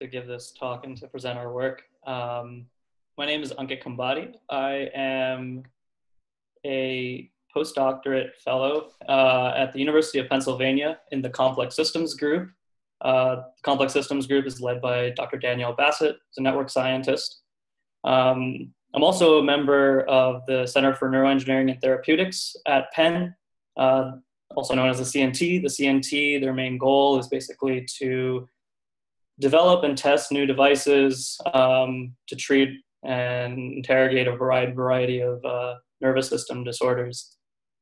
to give this talk and to present our work. Um, my name is Ankit Khambhati. I am a postdoctorate fellow uh, at the University of Pennsylvania in the Complex Systems Group. Uh, the Complex Systems Group is led by Dr. Danielle Bassett, who's a network scientist. Um, I'm also a member of the Center for Neuroengineering and Therapeutics at Penn, uh, also known as the CNT. The CNT, their main goal is basically to develop and test new devices um, to treat and interrogate a variety, variety of uh, nervous system disorders.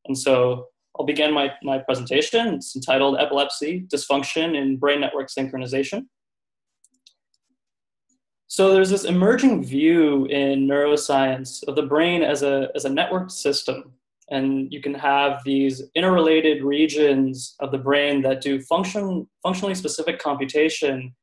And so I'll begin my, my presentation. It's entitled Epilepsy, Dysfunction in Brain Network Synchronization. So there's this emerging view in neuroscience of the brain as a, as a networked system. And you can have these interrelated regions of the brain that do function, functionally specific computation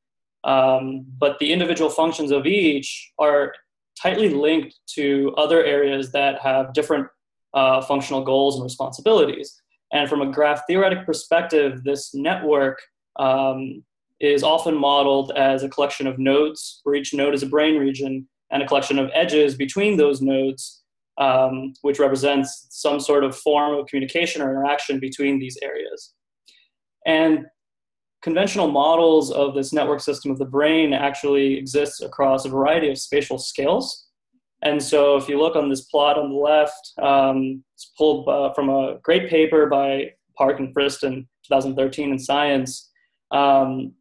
um, but the individual functions of each are tightly linked to other areas that have different uh, functional goals and responsibilities. And from a graph theoretic perspective, this network um, is often modeled as a collection of nodes, where each node is a brain region, and a collection of edges between those nodes, um, which represents some sort of form of communication or interaction between these areas. And conventional models of this network system of the brain actually exists across a variety of spatial scales. And so if you look on this plot on the left, um, it's pulled uh, from a great paper by Park and Friston, 2013 in Science, um,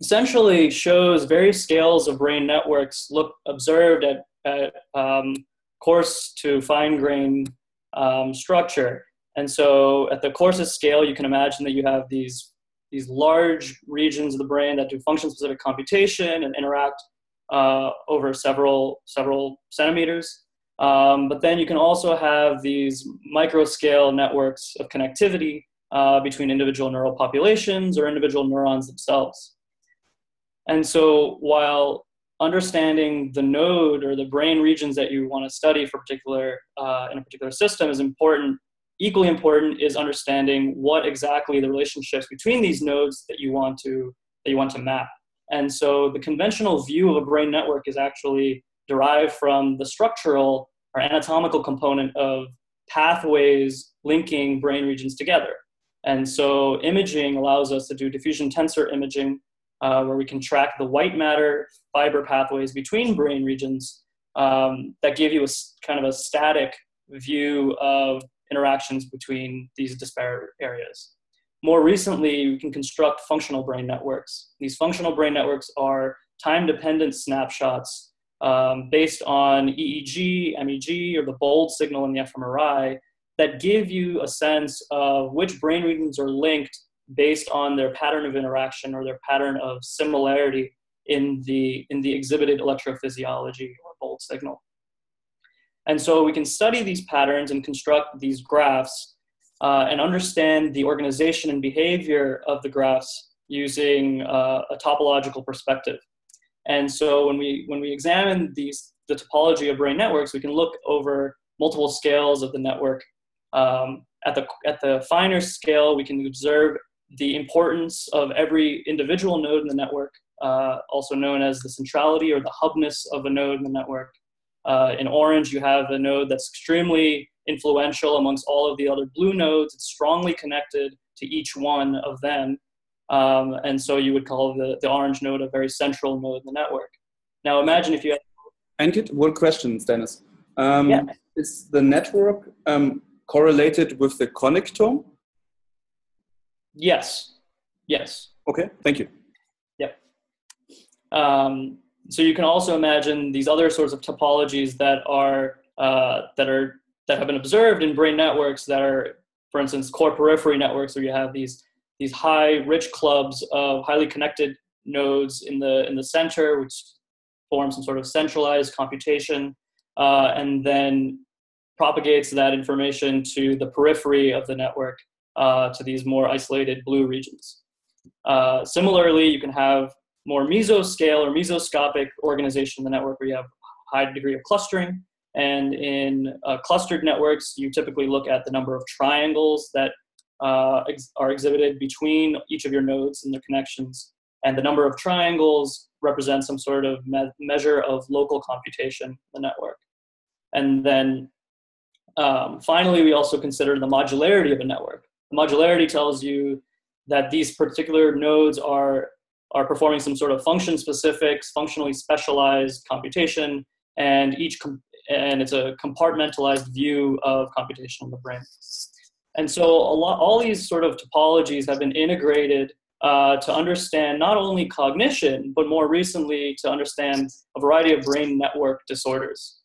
essentially shows various scales of brain networks look observed at, at um, coarse to fine grain um, structure. And so at the coarsest scale, you can imagine that you have these these large regions of the brain that do function-specific computation and interact uh, over several several centimeters. Um, but then you can also have these micro-scale networks of connectivity uh, between individual neural populations or individual neurons themselves. And so while understanding the node or the brain regions that you want to study for particular uh, in a particular system is important equally important is understanding what exactly the relationships between these nodes that you want to that you want to map. And so the conventional view of a brain network is actually derived from the structural or anatomical component of pathways linking brain regions together. And so imaging allows us to do diffusion tensor imaging, uh, where we can track the white matter fiber pathways between brain regions um, that give you a kind of a static view of interactions between these disparate areas. More recently, we can construct functional brain networks. These functional brain networks are time-dependent snapshots um, based on EEG, MEG, or the bold signal in the fMRI that give you a sense of which brain regions are linked based on their pattern of interaction or their pattern of similarity in the, in the exhibited electrophysiology or bold signal. And so we can study these patterns and construct these graphs uh, and understand the organization and behavior of the graphs using uh, a topological perspective. And so when we, when we examine these, the topology of brain networks, we can look over multiple scales of the network. Um, at, the, at the finer scale, we can observe the importance of every individual node in the network, uh, also known as the centrality or the hubness of a node in the network. Uh, in orange, you have a node that's extremely influential amongst all of the other blue nodes. It's strongly connected to each one of them. Um, and so you would call the, the orange node a very central node in the network. Now imagine if you had... Ankit, one question, Dennis. Um, yeah. Is the network um, correlated with the connectome? Yes. Yes. Okay, thank you. Yep. Um, so you can also imagine these other sorts of topologies that are uh, that are that have been observed in brain networks that are, for instance, core periphery networks, where you have these these high rich clubs of highly connected nodes in the in the center, which form some sort of centralized computation, uh, and then propagates that information to the periphery of the network uh, to these more isolated blue regions. Uh, similarly, you can have more mesoscale or mesoscopic organization in the network where you have high degree of clustering. And in uh, clustered networks, you typically look at the number of triangles that uh, ex are exhibited between each of your nodes and their connections. And the number of triangles represents some sort of me- measure of local computation in the network. And then um, finally, we also consider the modularity of a network. The modularity tells you that these particular nodes are, are performing some sort of function specific, functionally specialized computation, and each com- and it's a compartmentalized view of computation in the brain. And so a lot, all these sort of topologies have been integrated uh, to understand not only cognition, but more recently to understand a variety of brain network disorders.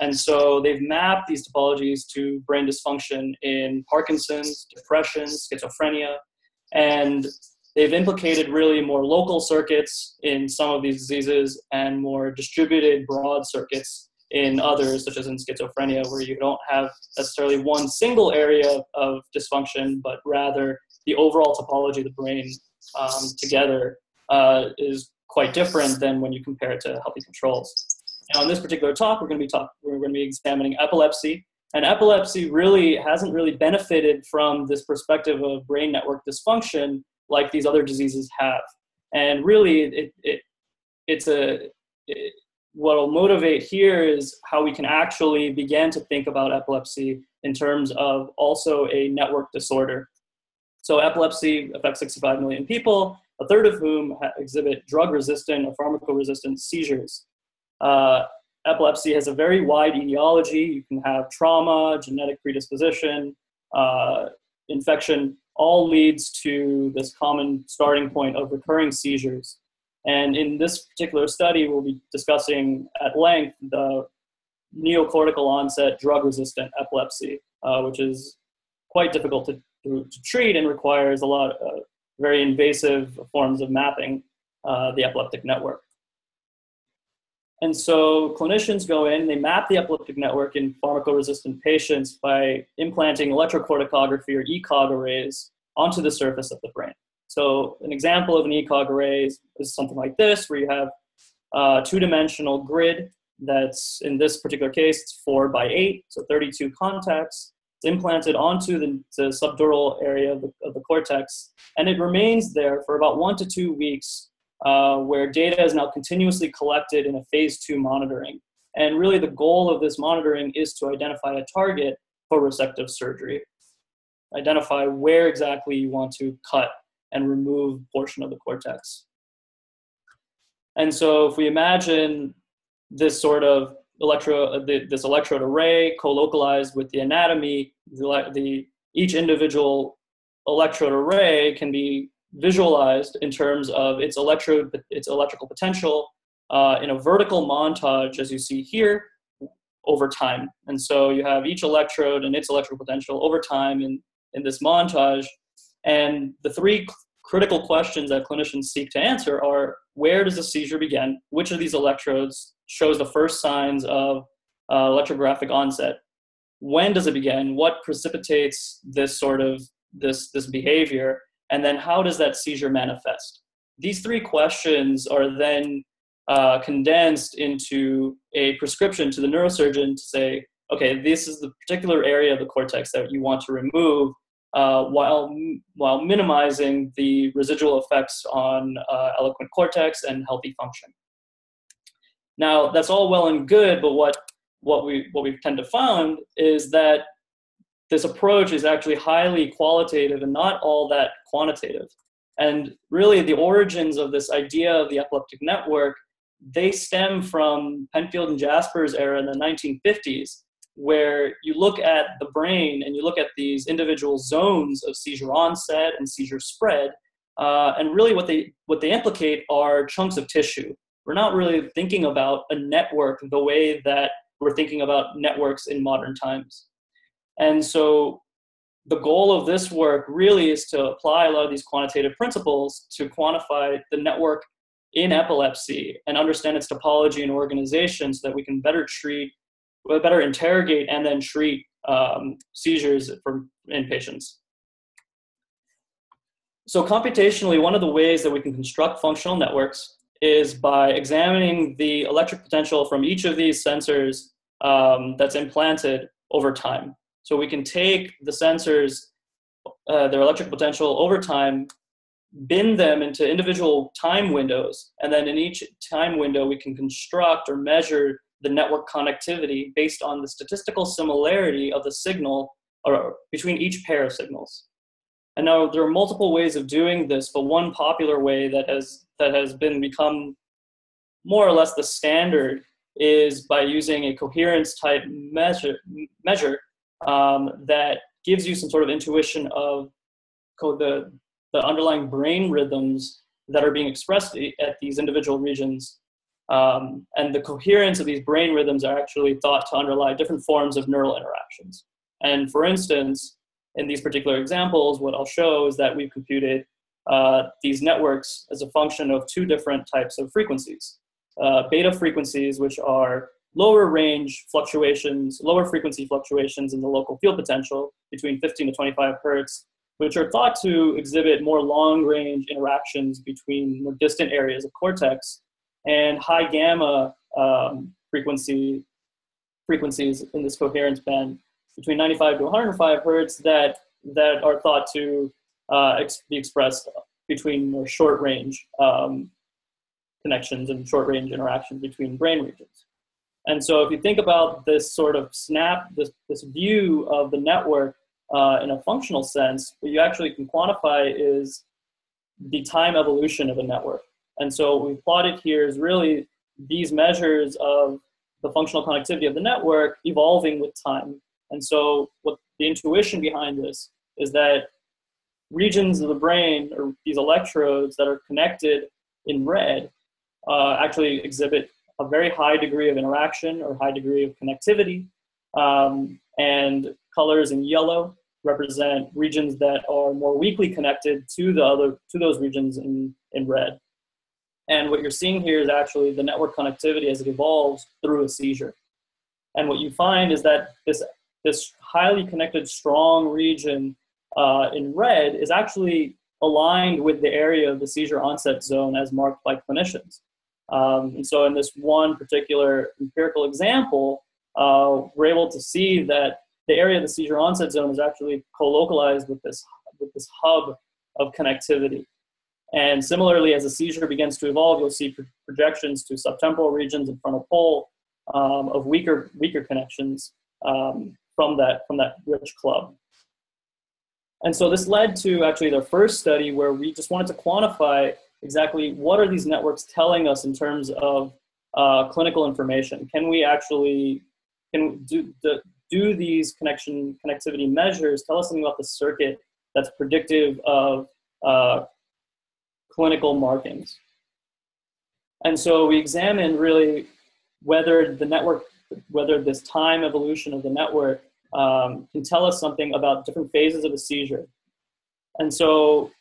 And so they've mapped these topologies to brain dysfunction in Parkinson's, depression, schizophrenia, and they've implicated really more local circuits in some of these diseases and more distributed broad circuits in others, such as in schizophrenia, where you don't have necessarily one single area of dysfunction, but rather the overall topology of the brain um, together uh, is quite different than when you compare it to healthy controls. Now, in this particular talk, we're going to be talk, we're going to be examining epilepsy, and epilepsy really hasn't really benefited from this perspective of brain network dysfunction like these other diseases have. And really, it, it it's a it, what will motivate here is how we can actually begin to think about epilepsy in terms of also a network disorder. So epilepsy affects 65 million people, a third of whom exhibit drug-resistant or pharmacoresistant seizures. Uh, epilepsy has a very wide etiology. You can have trauma, genetic predisposition, uh, infection, all leads to this common starting point of recurring seizures. And in this particular study, we'll be discussing at length the neocortical onset drug resistant epilepsy, uh, which is quite difficult to, to, to, treat and requires a lot of very invasive forms of mapping uh, the epileptic network. And so clinicians go in, they map the epileptic network in pharmacoresistant patients by implanting electrocorticography or ECOG arrays onto the surface of the brain. So an example of an ECOG array is, is something like this, where you have a two-dimensional grid that's, in this particular case, it's four by eight, so 32 contacts. It's implanted onto the, the subdural area of the, of the cortex, and it remains there for about one to two weeks uh, where data is now continuously collected in a phase two monitoring. And really, the goal of this monitoring is to identify a target for resective surgery. Identify where exactly you want to cut and remove portion of the cortex. And so, if we imagine this sort of electro, this electrode array co-localized with the anatomy, the, the each individual electrode array can be visualized in terms of its electrode, its electrical potential uh, in a vertical montage, as you see here, over time. And so you have each electrode and its electrical potential over time in, in this montage. And the three critical questions that clinicians seek to answer are where does the seizure begin? Which of these electrodes shows the first signs of uh, electrographic onset? When does it begin? What precipitates this sort of this this behavior? And then how does that seizure manifest? These three questions are then uh, condensed into a prescription to the neurosurgeon to say, okay, this is the particular area of the cortex that you want to remove uh, while, while minimizing the residual effects on uh, eloquent cortex and healthy function. Now, that's all well and good, but what, what, we, what we tend to find is that this approach is actually highly qualitative and not all that quantitative. And really, the origins of this idea of the epileptic network, they stem from Penfield and Jasper's era in the 1950s, where you look at the brain and you look at these individual zones of seizure onset and seizure spread, uh, and really what they what they implicate are chunks of tissue. We're not really thinking about a network the way that we're thinking about networks in modern times. And so the goal of this work really is to apply a lot of these quantitative principles to quantify the network in epilepsy and understand its topology and organization so that we can better treat, better interrogate and then treat um, seizures in patients. So computationally, one of the ways that we can construct functional networks is by examining the electric potential from each of these sensors um, that's implanted over time. So we can take the sensors, uh, their electric potential over time, bin them into individual time windows. And then in each time window, we can construct or measure the network connectivity based on the statistical similarity of the signal or between each pair of signals. And now there are multiple ways of doing this, but one popular way that has that has been become more or less the standard is by using a coherence type measure measure um, that gives you some sort of intuition of the the underlying brain rhythms that are being expressed at these individual regions. Um, and the coherence of these brain rhythms are actually thought to underlie different forms of neural interactions. And for instance, in these particular examples, what I'll show is that we've computed uh, these networks as a function of two different types of frequencies. Uh, beta frequencies, which are lower range fluctuations, lower frequency fluctuations in the local field potential between 15 to 25 hertz, which are thought to exhibit more long range interactions between more distant areas of cortex, and high gamma um, frequency frequencies in this coherence band between 95 to 105 hertz that that are thought to uh, ex- be expressed between more short range um, connections and short range interactions between brain regions. And so if you think about this sort of snap, this, this view of the network uh, in a functional sense, what you actually can quantify is the time evolution of a network. And so what we've plotted here is really these measures of the functional connectivity of the network evolving with time. And so what the intuition behind this is that regions of the brain or these electrodes that are connected in red uh, actually exhibit a very high degree of interaction or high degree of connectivity. Um, and colors in yellow represent regions that are more weakly connected to the other to those regions in, in red. And what you're seeing here is actually the network connectivity as it evolves through a seizure. And what you find is that this, this highly connected, strong region uh, in red is actually aligned with the area of the seizure onset zone as marked by clinicians. Um, and so in this one particular empirical example, uh, we're able to see that the area of the seizure onset zone is actually co-localized with this, with this hub of connectivity. And similarly, as the seizure begins to evolve, you'll see projections to subtemporal regions and frontal pole um, of weaker, weaker connections um, from, that, from that rich club. And so this led to actually the first study where we just wanted to quantify exactly what are these networks telling us in terms of uh, clinical information. Can we actually can do, do, do these connection connectivity measures tell us something about the circuit that's predictive of uh, clinical markings? And so we examine really whether the network, whether this time evolution of the network um, can tell us something about different phases of a seizure. And so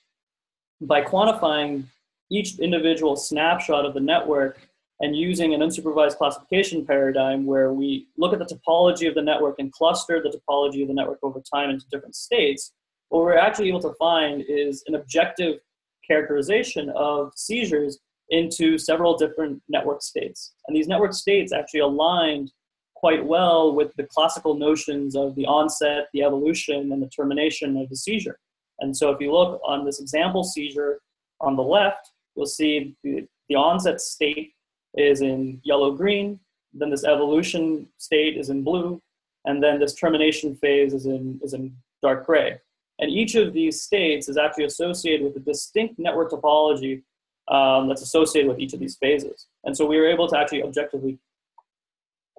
by quantifying each individual snapshot of the network and using an unsupervised classification paradigm where we look at the topology of the network and cluster the topology of the network over time into different states, what we're actually able to find is an objective characterization of seizures into several different network states. And these network states actually aligned quite well with the classical notions of the onset, the evolution, and the termination of the seizure. And so if you look on this example seizure on the left, you'll see the, onset state is in yellow green, then this evolution state is in blue, and then this termination phase is in, is in dark gray. And each of these states is actually associated with a distinct network topology um, that's associated with each of these phases. And so we were able to actually objectively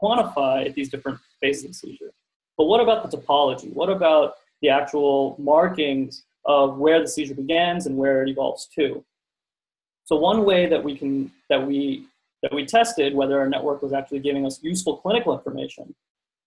quantify these different phases of seizure. But what about the topology? What about the actual markings of where the seizure begins and where it evolves to? So one way that we can that we that we tested whether our network was actually giving us useful clinical information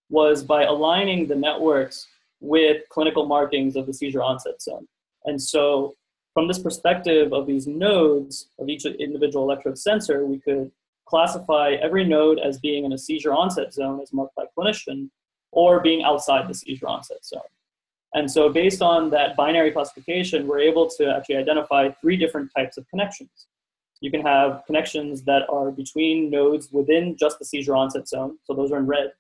was by aligning the networks with clinical markings of the seizure onset zone. And so from this perspective of these nodes of each individual electrode sensor, we could classify every node as being in a seizure onset zone as marked by clinician or being outside the seizure onset zone. And so based on that binary classification, we're able to actually identify three different types of connections. You can have connections that are between nodes within just the seizure onset zone, so those are in red.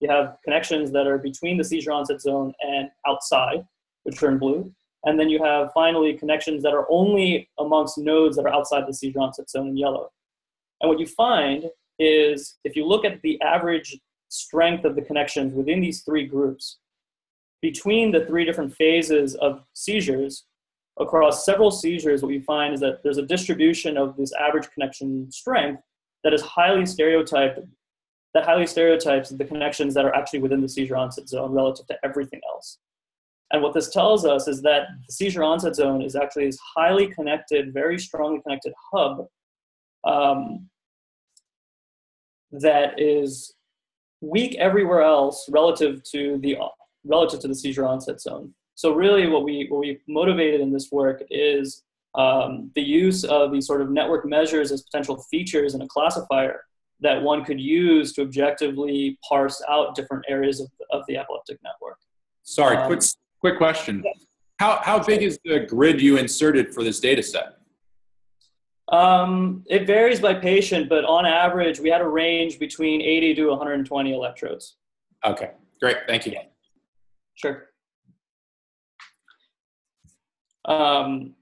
You have connections that are between the seizure onset zone and outside, which are in blue. And then you have finally connections that are only amongst nodes that are outside the seizure onset zone in yellow. And what you find is if you look at the average strength of the connections within these three groups, between the three different phases of seizures, across several seizures, what we find is that there's a distribution of this average connection strength that is highly stereotyped, that highly stereotypes the connections that are actually within the seizure onset zone relative to everything else. And what this tells us is that the seizure onset zone is actually this highly connected, very strongly connected hub um, that is weak everywhere else relative to the relative to the seizure onset zone. So really, what we what we motivated in this work is um, the use of these sort of network measures as potential features in a classifier that one could use to objectively parse out different areas of, of the epileptic network. Sorry, um, quick quick question. Yeah. How how big is the grid you inserted for this data set? Um, it varies by patient, but on average, we had a range between 80 to 120 electrodes. Okay, great. Thank you. Sure. Um,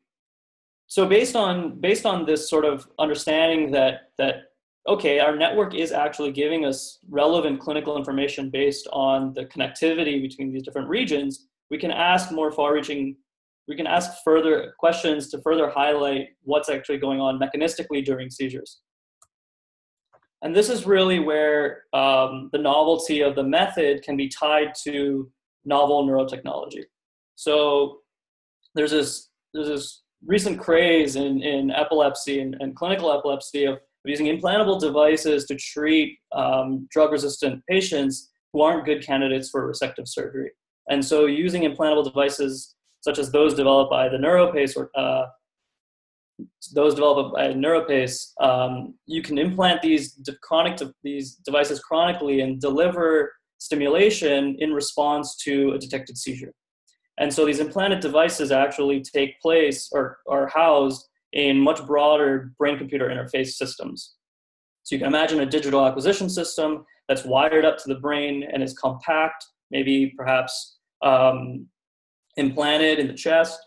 so based on based on this sort of understanding that that okay, our network is actually giving us relevant clinical information based on the connectivity between these different regions, we can ask more far-reaching we can ask further questions to further highlight what's actually going on mechanistically during seizures. And this is really where um, the novelty of the method can be tied to novel neurotechnology. So there's this, there's this recent craze in, in epilepsy and, and clinical epilepsy of using implantable devices to treat um, drug resistant patients who aren't good candidates for resective surgery. And so using implantable devices such as those developed by the NeuroPace or uh, those developed by NeuroPace, um, you can implant these chronic these devices chronically and deliver stimulation in response to a detected seizure. And so these implanted devices actually take place or are housed in much broader brain-computer interface systems. So you can imagine a digital acquisition system that's wired up to the brain and is compact, maybe perhaps um, implanted in the chest,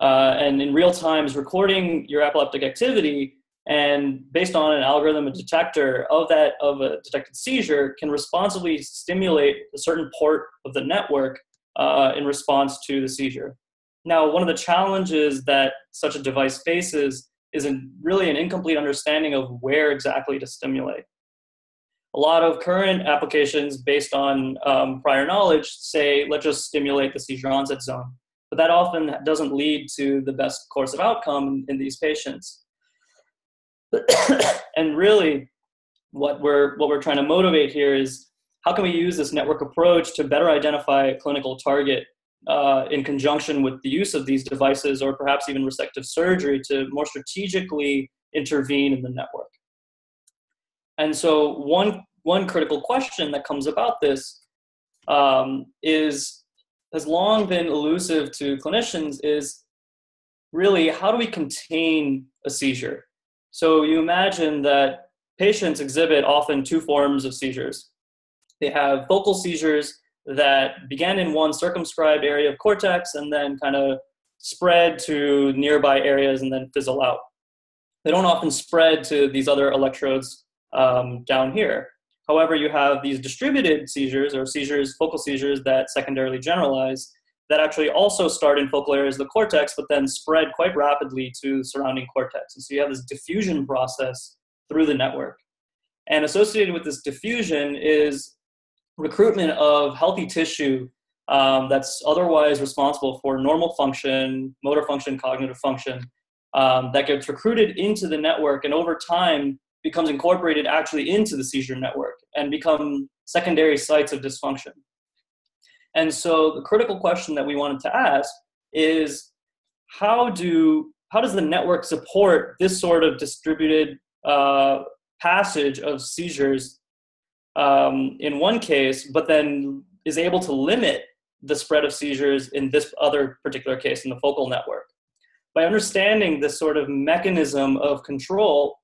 uh, and in real time is recording your epileptic activity. And based on an algorithm, a detector of that of a detected seizure can responsibly stimulate a certain port of the network uh, in response to the seizure. Now, one of the challenges that such a device faces is in really an incomplete understanding of where exactly to stimulate a lot of current applications based on um, prior knowledge say, let's just stimulate the seizure onset zone. But that often doesn't lead to the best course of outcome in these patients. and really, what we're, what we're trying to motivate here is how can we use this network approach to better identify a clinical target uh, in conjunction with the use of these devices or perhaps even resective surgery to more strategically intervene in the network. And so one one critical question that comes about this um, is has long been elusive to clinicians is really how do we contain a seizure? So you imagine that patients exhibit often two forms of seizures. They have focal seizures that begin in one circumscribed area of cortex and then kind of spread to nearby areas and then fizzle out. They don't often spread to these other electrodes um, down here. However, you have these distributed seizures or seizures, focal seizures that secondarily generalize that actually also start in focal areas of the cortex, but then spread quite rapidly to surrounding cortex. And so you have this diffusion process through the network. And associated with this diffusion is recruitment of healthy tissue um, that's otherwise responsible for normal function, motor function, cognitive function, um, that gets recruited into the network. And over time, becomes incorporated actually into the seizure network and become secondary sites of dysfunction. And so the critical question that we wanted to ask is how do how does the network support this sort of distributed uh, passage of seizures um, in one case, but then is able to limit the spread of seizures in this other particular case in the focal network. By understanding this sort of mechanism of control,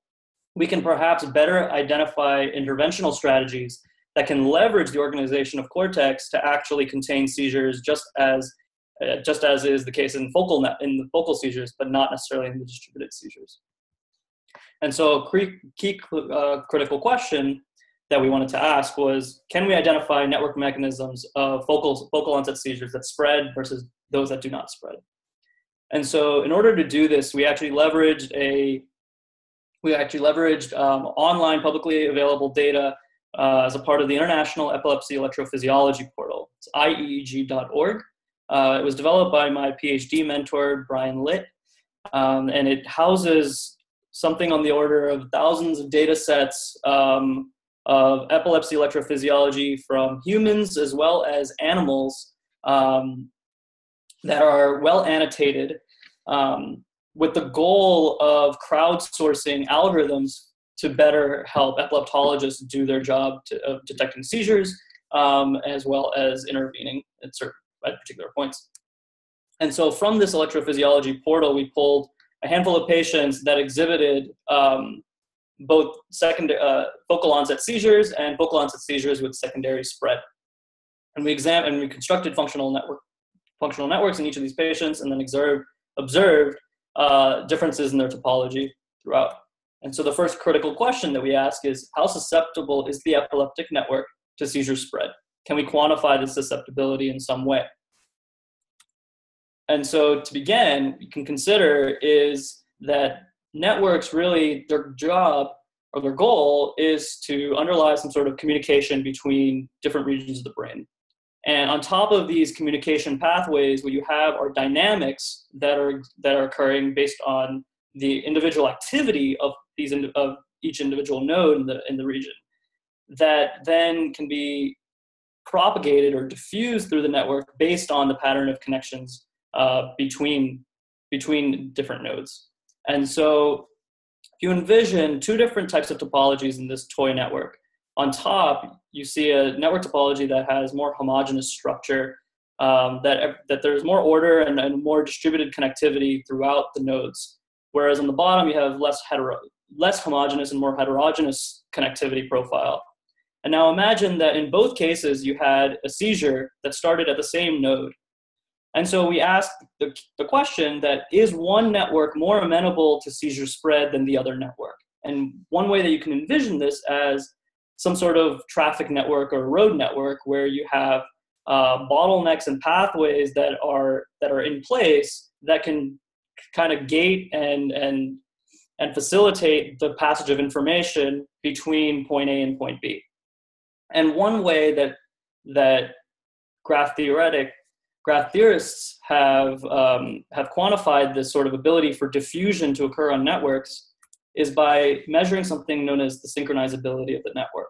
we can perhaps better identify interventional strategies that can leverage the organization of cortex to actually contain seizures just as uh, just as is the case in focal in the focal seizures, but not necessarily in the distributed seizures. And so, a key uh, critical question that we wanted to ask was, can we identify network mechanisms of focal focal onset seizures that spread versus those that do not spread? And so, in order to do this, we actually leveraged a we actually leveraged um, online publicly available data uh, as a part of the International Epilepsy Electrophysiology Portal. It's IEEG.org. Uh, it was developed by my PhD mentor, Brian Litt, um, and it houses something on the order of thousands of data sets um, of epilepsy electrophysiology from humans as well as animals um, that are well annotated um, with the goal of crowdsourcing algorithms to better help epileptologists do their job of detecting seizures um, as well as intervening at certain at particular points. And so from this electrophysiology portal, we pulled a handful of patients that exhibited um, both secondary uh, focal onset seizures and focal onset seizures with secondary spread. And we examined and we constructed functional network functional networks in each of these patients, and then observed observed uh, differences in their topology throughout. And so the first critical question that we ask is how susceptible is the epileptic network to seizure spread? Can we quantify the susceptibility in some way? And so to begin, you can consider is that networks really, their job or their goal is to underlie some sort of communication between different regions of the brain. And on top of these communication pathways, what you have are dynamics that are that are occurring based on the individual activity of these of each individual node in the in the region that then can be propagated or diffused through the network based on the pattern of connections uh, between between different nodes. And so if you envision two different types of topologies in this toy network, on top you see a network topology that has more homogeneous structure, um, that, that there's more order and, and more distributed connectivity throughout the nodes. Whereas on the bottom you have less hetero, less homogeneous and more heterogeneous connectivity profile. And now imagine that in both cases you had a seizure that started at the same node. And so we asked the, the question that is one network more amenable to seizure spread than the other network? And one way that you can envision this as some sort of traffic network or road network where you have uh, bottlenecks and pathways that are that are in place that can kind of gate and and and facilitate the passage of information between point A and point B. And one way that that graph theoretic graph theorists have um, have quantified this sort of ability for diffusion to occur on networks is by measuring something known as the synchronizability of the network.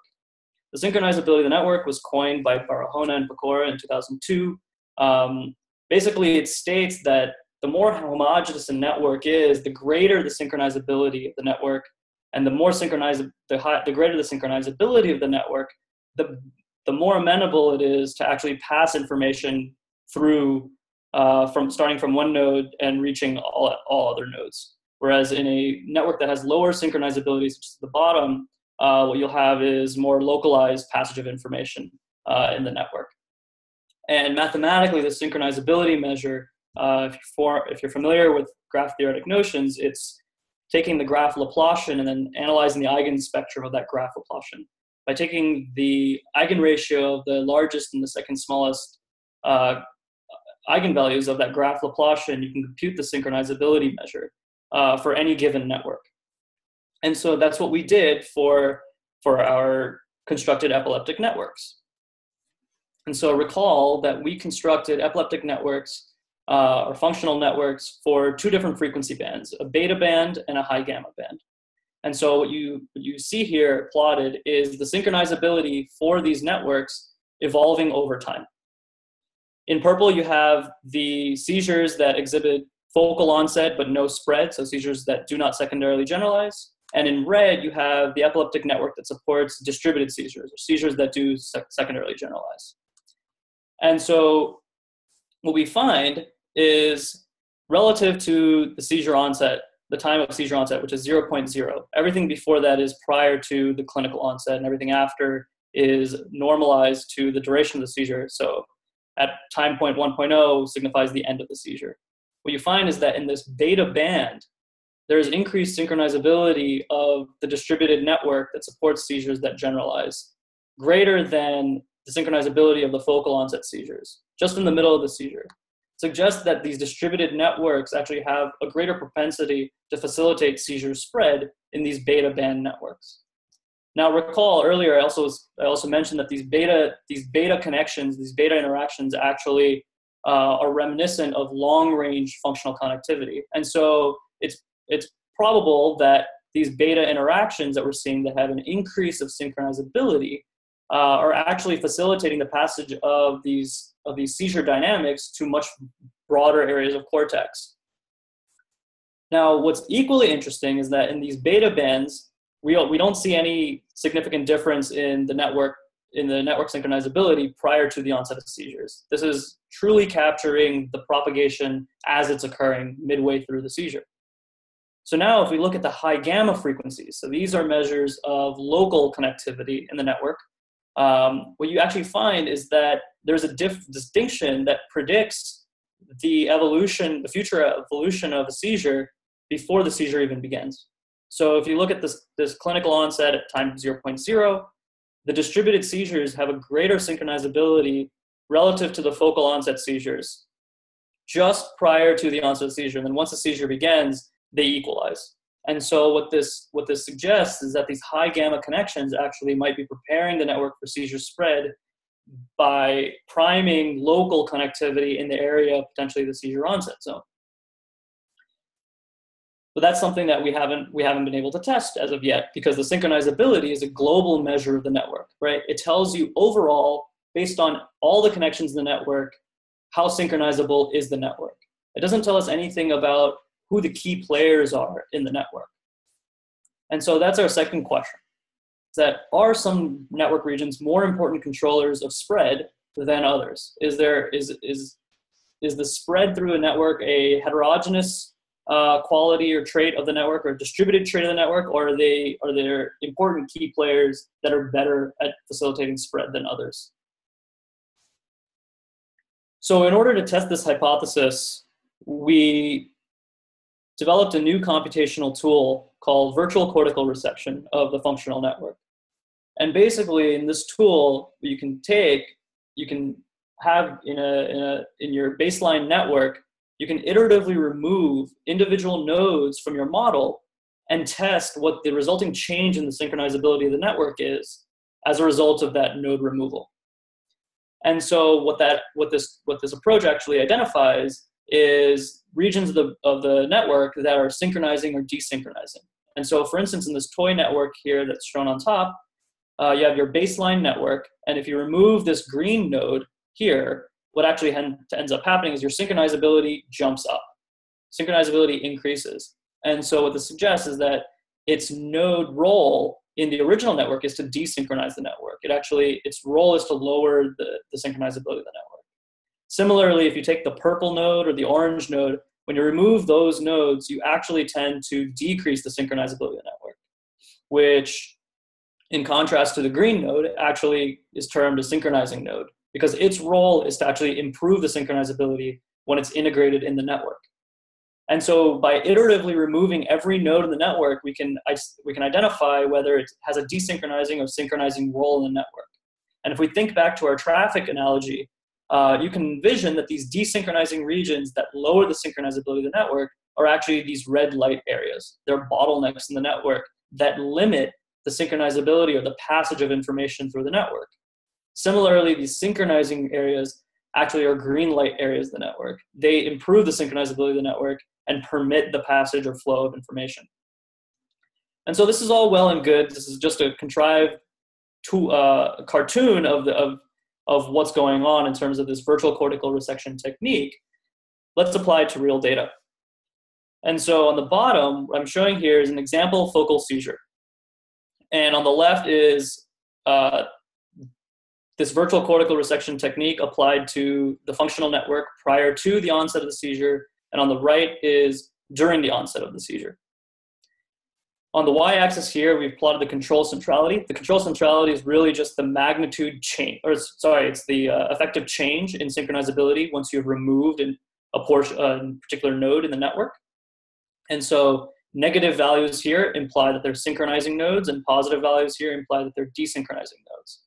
The synchronizability of the network was coined by Barahona and Pecora in 2002. Um, basically, it states that the more homogeneous a network is, the greater the synchronizability of the network, and the more synchronized, the, high, the greater the synchronizability of the network, the, the more amenable it is to actually pass information through uh, from starting from one node and reaching all, all other nodes. Whereas in a network that has lower synchronizability, such as the bottom, uh, what you'll have is more localized passage of information uh, in the network. And mathematically, the synchronizability measure, uh, if, you're if you're familiar with graph theoretic notions, it's taking the graph Laplacian and then analyzing the eigenspectrum of that graph Laplacian. By taking the eigenratio of the largest and the second smallest uh, eigenvalues of that graph Laplacian, you can compute the synchronizability measure uh, for any given network. And so that's what we did for, for our constructed epileptic networks. And so recall that we constructed epileptic networks uh, or functional networks for two different frequency bands, a beta band and a high gamma band. And so what you, what you see here plotted is the synchronizability for these networks evolving over time. In purple, you have the seizures that exhibit focal onset but no spread, so seizures that do not secondarily generalize. And in red, you have the epileptic network that supports distributed seizures, or seizures that do sec- secondarily generalize. And so what we find is relative to the seizure onset, the time of seizure onset, which is 0.0, everything before that is prior to the clinical onset, and everything after is normalized to the duration of the seizure. So at time point 1.0 signifies the end of the seizure. What you find is that in this beta band, there's increased synchronizability of the distributed network that supports seizures that generalize, greater than the synchronizability of the focal onset seizures, just in the middle of the seizure. Suggests that these distributed networks actually have a greater propensity to facilitate seizure spread in these beta band networks. Now, recall earlier, I also was, I also mentioned that these beta these beta connections, these beta interactions, actually uh, are reminiscent of long range functional connectivity, and so it's it's probable that these beta interactions that we're seeing that have an increase of synchronizability uh, are actually facilitating the passage of these of these seizure dynamics to much broader areas of cortex. Now, what's equally interesting is that in these beta bands, we, we don't see any significant difference in the network in the network synchronizability prior to the onset of seizures. This is truly capturing the propagation as it's occurring midway through the seizure. So now if we look at the high gamma frequencies, so these are measures of local connectivity in the network, um, what you actually find is that there's a diff- distinction that predicts the evolution, the future evolution of a seizure before the seizure even begins. So if you look at this, this clinical onset at time 0.0, the distributed seizures have a greater synchronizability relative to the focal onset seizures just prior to the onset of seizure. And then once the seizure begins, they equalize. And so what this what this suggests is that these high gamma connections actually might be preparing the network for seizure spread by priming local connectivity in the area of potentially the seizure onset zone. But that's something that we haven't we haven't been able to test as of yet because the synchronizability is a global measure of the network, right? It tells you overall, based on all the connections in the network, how synchronizable is the network. It doesn't tell us anything about who the key players are in the network. And so that's our second question. That are some network regions more important controllers of spread than others? Is there is is is the spread through a network a heterogeneous uh, quality or trait of the network or a distributed trait of the network, or are they are there important key players that are better at facilitating spread than others? So in order to test this hypothesis, we developed a new computational tool called virtual cortical resection of the functional network. And basically in this tool, you can take, you can have in, a, in, a, in your baseline network, you can iteratively remove individual nodes from your model and test what the resulting change in the synchronizability of the network is as a result of that node removal. And so what that what this what this approach actually identifies is regions of the of the network that are synchronizing or desynchronizing. And so for instance in this toy network here that's shown on top, uh, you have your baseline network, and if you remove this green node here, what actually ends up happening is your synchronizability jumps up. Synchronizability increases. And so what this suggests is that its node role in the original network is to desynchronize the network. It actually, its role is to lower the, the synchronizability of the network. Similarly, if you take the purple node or the orange node, when you remove those nodes, you actually tend to decrease the synchronizability of the network, which in contrast to the green node actually is termed a synchronizing node because its role is to actually improve the synchronizability when it's integrated in the network. And so by iteratively removing every node in the network, we can, we can identify whether it has a desynchronizing or synchronizing role in the network. And if we think back to our traffic analogy, uh, you can envision that these desynchronizing regions that lower the synchronizability of the network are actually these red light areas. They're bottlenecks in the network that limit the synchronizability or the passage of information through the network. Similarly, these synchronizing areas actually are green light areas of the network. They improve the synchronizability of the network and permit the passage or flow of information. And so this is all well and good. This is just a contrived to, uh, cartoon of, the, of, of what's going on in terms of this virtual cortical resection technique. Let's apply it to real data. And so on the bottom, what I'm showing here is an example focal seizure. And on the left is uh, this virtual cortical resection technique applied to the functional network prior to the onset of the seizure, and on the right is during the onset of the seizure. On the y-axis here, we've plotted the control centrality. The control centrality is really just the magnitude change, or sorry, it's the uh, effective change in synchronizability once you've removed an, a portion, a particular node in the network. And so negative values here imply that they're synchronizing nodes, and positive values here imply that they're desynchronizing nodes.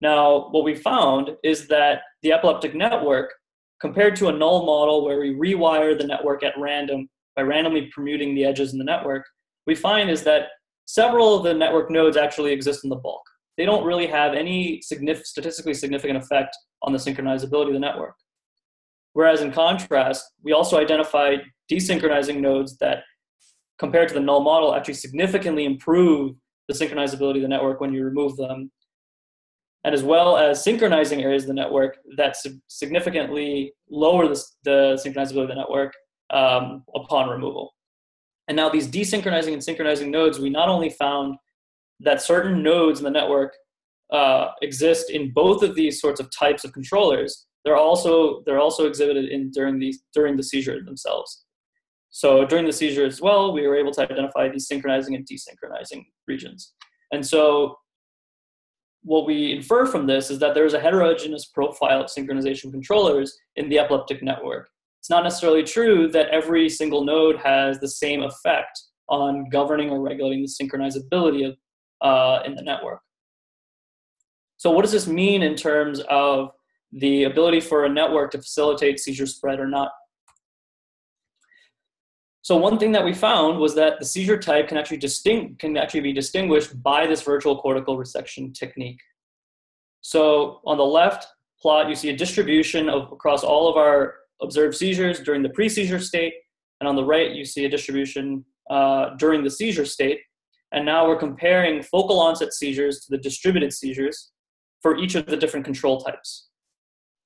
Now, what we found is that the epileptic network, compared to a null model where we rewire the network at random by randomly permuting the edges in the network, we find is that several of the network nodes actually exist in the bulk. They don't really have any statistically significant effect on the synchronizability of the network. Whereas in contrast, we also identified desynchronizing nodes that, compared to the null model, actually significantly improve the synchronizability of the network when you remove them, and as well as synchronizing areas of the network that significantly lower the, the synchronizability of the network um, upon removal. And now these desynchronizing and synchronizing nodes, we not only found that certain nodes in the network uh, exist in both of these sorts of types of controllers, they're also they're also exhibited in during these during the seizure themselves. So during the seizure as well, we were able to identify these synchronizing and desynchronizing regions. And so what we infer from this is that there is a heterogeneous profile of synchronization controllers in the epileptic network. It's not necessarily true that every single node has the same effect on governing or regulating the synchronizability of, uh, in the network. So what does this mean in terms of the ability for a network to facilitate seizure spread or not? So one thing that we found was that the seizure type can actually distinct can actually be distinguished by this virtual cortical resection technique. So on the left plot, you see a distribution of across all of our observed seizures during the pre-seizure state, and on the right you see a distribution uh, during the seizure state. And now we're comparing focal onset seizures to the distributed seizures for each of the different control types.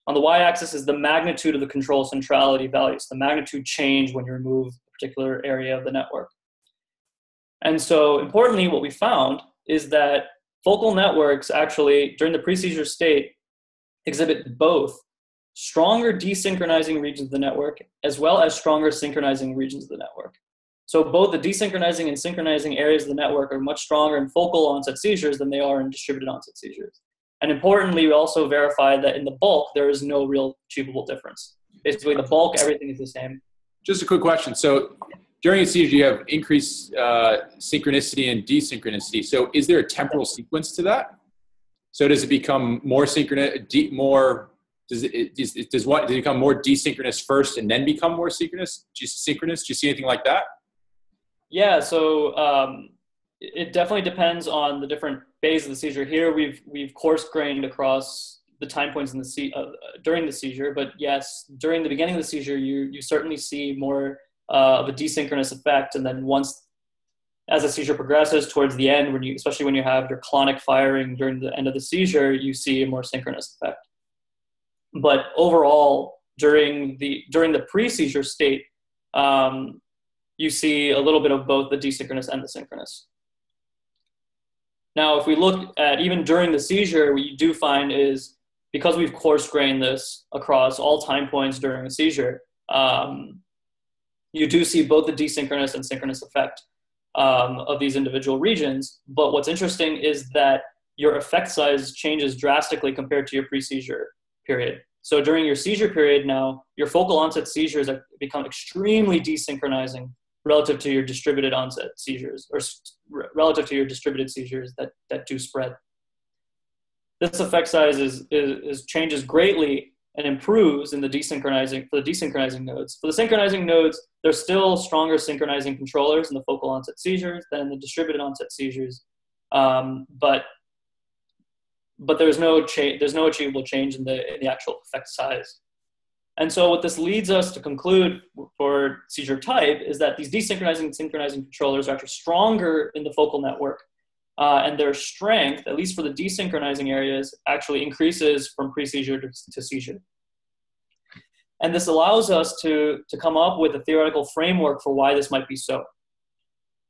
On the y-axis is the magnitude of the control centrality values, the magnitude change when you remove particular area of the network. And so importantly, what we found is that focal networks actually, during the pre-seizure state, exhibit both stronger desynchronizing regions of the network as well as stronger synchronizing regions of the network. So both the desynchronizing and synchronizing areas of the network are much stronger in focal onset seizures than they are in distributed onset seizures. And importantly, we also verified that in the bulk, there is no real achievable difference. Basically, the bulk, everything is the same. Just a quick question. So during a seizure, you have increased uh, synchronicity and desynchronicity. So is there a temporal sequence to that? So does it become more synchronous, more does it does, does what does it become more desynchronous first and then become more synchronous? Synchronous? Do you see anything like that? Yeah. So um, it definitely depends on the different phase of the seizure. Here we've we've coarse grained across the time points in the se- uh, during the seizure. But yes, during the beginning of the seizure, you you certainly see more uh, of a desynchronous effect, and then once as the seizure progresses towards the end, when you especially when you have your clonic firing during the end of the seizure, you see a more synchronous effect. But overall, during the during the pre-seizure state, um, you see a little bit of both the desynchronous and the synchronous. Now, if we look at even during the seizure, what you do find is because we've coarse grained this across all time points during a seizure, um, you do see both the desynchronous and synchronous effect um, of these individual regions. But what's interesting is that your effect size changes drastically compared to your pre-seizure period. So during your seizure period now, your focal onset seizures become extremely desynchronizing relative to your distributed onset seizures or relative to your distributed seizures that, that do spread this effect size is, is, is, changes greatly and improves in the desynchronizing for the desynchronizing nodes. For the synchronizing nodes, there's still stronger synchronizing controllers in the focal onset seizures than in the distributed onset seizures, um, but but there's no change. There's no achievable change in the in the actual effect size. And so, what this leads us to conclude for seizure type is that these desynchronizing and synchronizing controllers are actually stronger in the focal network uh, and their strength, at least for the desynchronizing areas, actually increases from pre-seizure to, to, seizure. And this allows us to, to come up with a theoretical framework for why this might be so.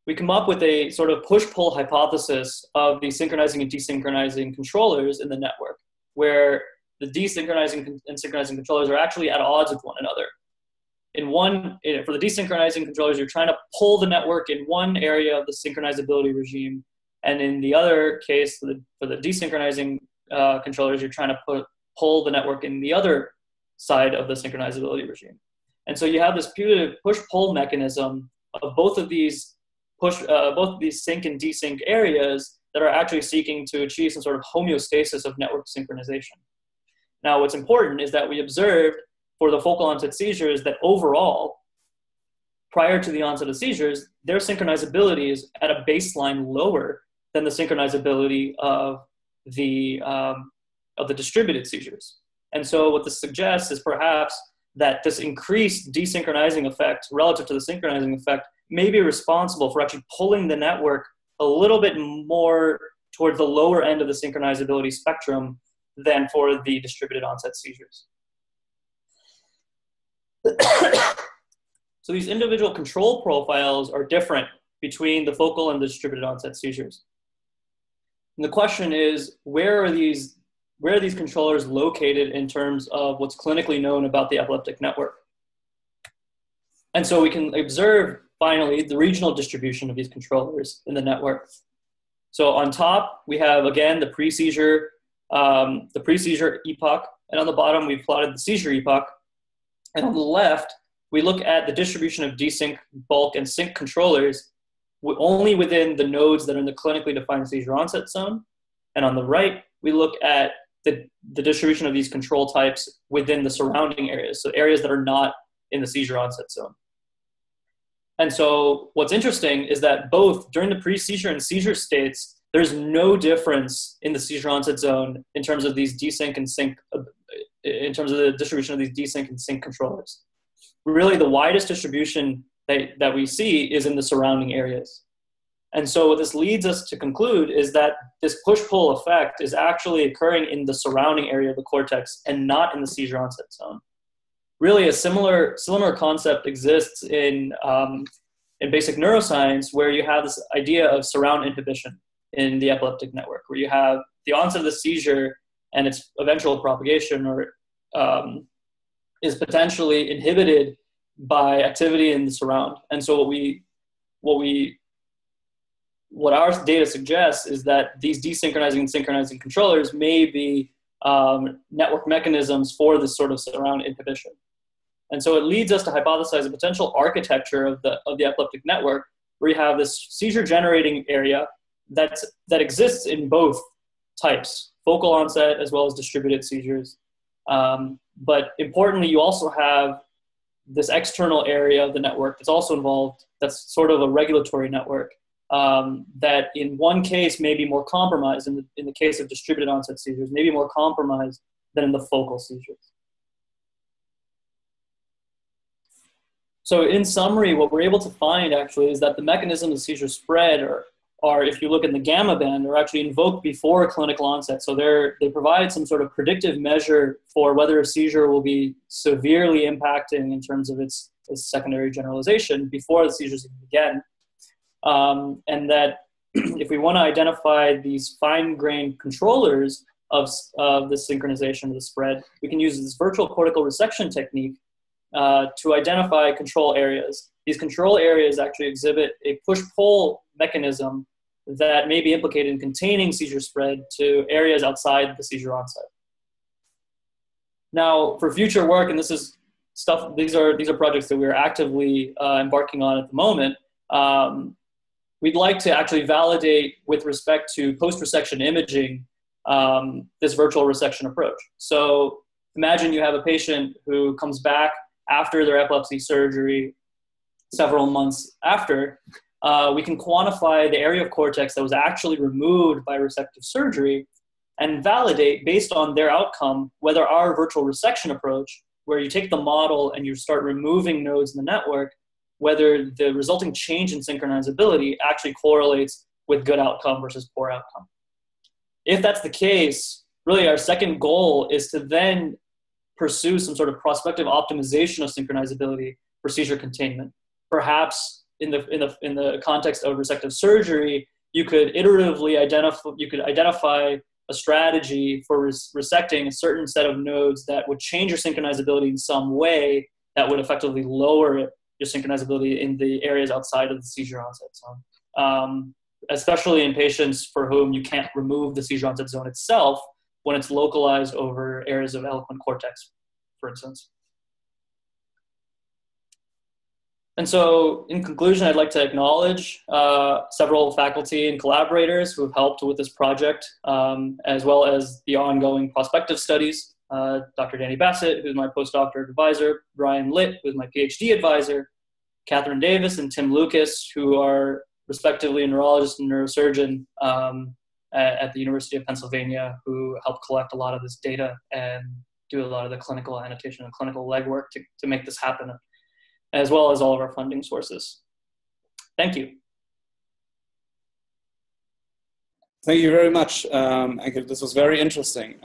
We come up with a sort of push-pull hypothesis of the synchronizing and desynchronizing controllers in the network, where the desynchronizing and synchronizing controllers are actually at odds with one another. in one for the desynchronizing controllers, you're trying to pull the network in one area of the synchronizability regime, and in the other case, for the, for the desynchronizing uh, controllers, you're trying to put, pull the network in the other side of the synchronizability regime. And so you have this push-pull mechanism of both of these push, uh, both of these sync and desync areas that are actually seeking to achieve some sort of homeostasis of network synchronization. Now, what's important is that we observed for the focal onset seizures that overall, prior to the onset of seizures, their synchronizability is at a baseline lower than the synchronizability of the, um, of the distributed seizures. And so what this suggests is perhaps that this increased desynchronizing effect relative to the synchronizing effect may be responsible for actually pulling the network a little bit more towards the lower end of the synchronizability spectrum than for the distributed onset seizures. so these individual control profiles are different between the focal and the distributed onset seizures. And the question is, where are these where are these controllers located in terms of what's clinically known about the epileptic network? And so we can observe finally the regional distribution of these controllers in the network. So on top, we have again the pre-seizure, um, the pre-seizure epoch, and on the bottom we've plotted the seizure epoch. And on the left, we look at the distribution of desync, bulk, and sync controllers only within the nodes that are in the clinically defined seizure onset zone. And on the right, we look at the, the distribution of these control types within the surrounding areas, so areas that are not in the seizure onset zone. And so what's interesting is that both during the pre-seizure and seizure states, there's no difference in the seizure onset zone in terms of these desync and sync, uh, in terms of the distribution of these desync and sync controllers. Really, the widest distribution that, that we see is in the surrounding areas. And so what this leads us to conclude is that this push-pull effect is actually occurring in the surrounding area of the cortex and not in the seizure onset zone really a similar similar concept exists in um, in basic neuroscience where you have this idea of surround inhibition in the epileptic network where you have the onset of the seizure and its eventual propagation or um, is potentially inhibited by activity in the surround and so what we what we what our data suggests is that these desynchronizing and synchronizing controllers may be um, network mechanisms for this sort of surround inhibition. And so it leads us to hypothesize a potential architecture of the, of the epileptic network where you have this seizure generating area that's, that exists in both types, focal onset as well as distributed seizures. Um, but importantly, you also have this external area of the network that's also involved, that's sort of a regulatory network um, that in one case may be more compromised in the, in the case of distributed onset seizures, maybe more compromised than in the focal seizures. So in summary, what we're able to find actually is that the mechanisms of seizure spread are, are, if you look in the gamma band, are actually invoked before clinical onset. So they're, they provide some sort of predictive measure for whether a seizure will be severely impacting in terms of its, its secondary generalization before the seizures even begin um, and that if we want to identify these fine-grained controllers of, of the synchronization of the spread, we can use this virtual cortical resection technique uh, to identify control areas. These control areas actually exhibit a push-pull mechanism that may be implicated in containing seizure spread to areas outside the seizure onset. Now, for future work, and this is stuff, these are, these are projects that we're actively uh, embarking on at the moment, um, we'd like to actually validate with respect to post-resection imaging um, this virtual resection approach. So imagine you have a patient who comes back after their epilepsy surgery several months after. Uh, we can quantify the area of cortex that was actually removed by resective surgery and validate based on their outcome whether our virtual resection approach, where you take the model and you start removing nodes in the network, whether the resulting change in synchronizability actually correlates with good outcome versus poor outcome. If that's the case, really our second goal is to then pursue some sort of prospective optimization of synchronizability for seizure containment. Perhaps in the, in the, in the context of resective surgery, you could iteratively identify, you could identify a strategy for res- resecting a certain set of nodes that would change your synchronizability in some way that would effectively lower your synchronizability in the areas outside of the seizure onset zone. Um, especially in patients for whom you can't remove the seizure onset zone itself when it's localized over areas of eloquent cortex, for instance. And so, in conclusion, I'd like to acknowledge uh, several faculty and collaborators who have helped with this project, um, as well as the ongoing prospective studies. Uh, Dr. Dani Bassett, who's my postdoctoral advisor, Brian Litt, who's my PhD advisor, Kathryn Davis and Tim Lucas, who are respectively a neurologist and neurosurgeon um, at, at the University of Pennsylvania, who helped collect a lot of this data and do a lot of the clinical annotation and clinical legwork to, to make this happen as well as all of our funding sources. Thank you. Thank you very much, um, This was very interesting.